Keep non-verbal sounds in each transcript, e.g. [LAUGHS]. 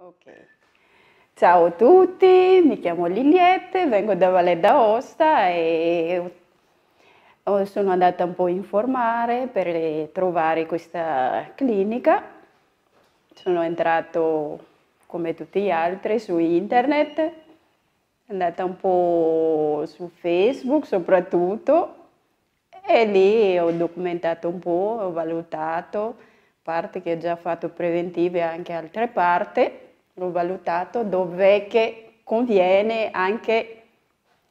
Ok. Ciao a tutti, mi chiamo Liliette, vengo da Valle d'Aosta e sono andata un po' a informare per trovare questa clinica. Sono entrato come tutti gli altri su internet, andata un po' su Facebook soprattutto e lì ho documentato un po', ho valutato, parte che ho già fatto preventive anche altre parti, valutato dove che conviene anche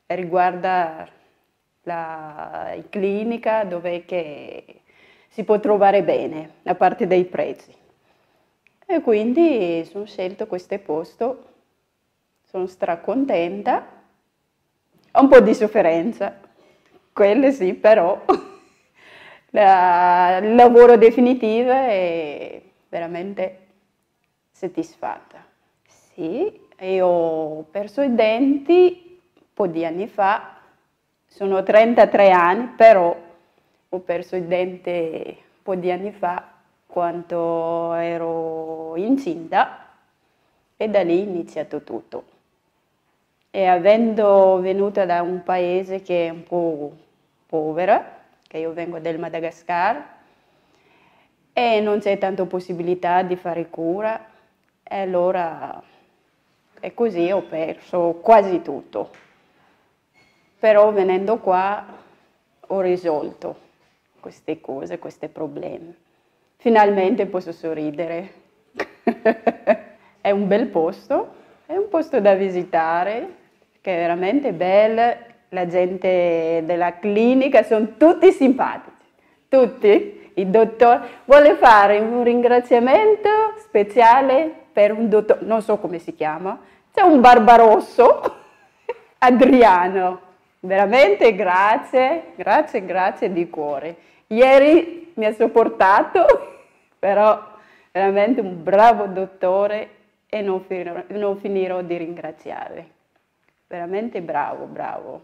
riguardo la clinica, dove che si può trovare bene, a parte dei prezzi. E quindi sono scelto questo posto, sono stracontenta, ho un po' di sofferenza, quelle sì, però [LAUGHS] la, il lavoro definitivo è veramente soddisfatta. Sì, io ho perso i denti un po' di anni fa, sono 33 anni, però ho perso i denti un po' di anni fa quando ero incinta e da lì è iniziato tutto. E avendo venuto da un paese che è un po' povera, che io vengo del Madagascar, e non c'è tanta possibilità di fare cura, allora è così ho perso quasi tutto. Però venendo qua ho risolto queste cose, questi problemi. Finalmente posso sorridere. [LAUGHS] è un bel posto, è un posto da visitare, che è veramente bello, la gente della clinica sono tutti simpatici, tutti. Il dottore vuole fare un ringraziamento speciale per un dottore, non so come si chiama, c'è un barbarosso, [LAUGHS] Adriano. Veramente grazie, grazie, grazie di cuore. Ieri mi ha sopportato, [LAUGHS] però veramente un bravo dottore e non finirò, non finirò di ringraziare. Veramente bravo, bravo.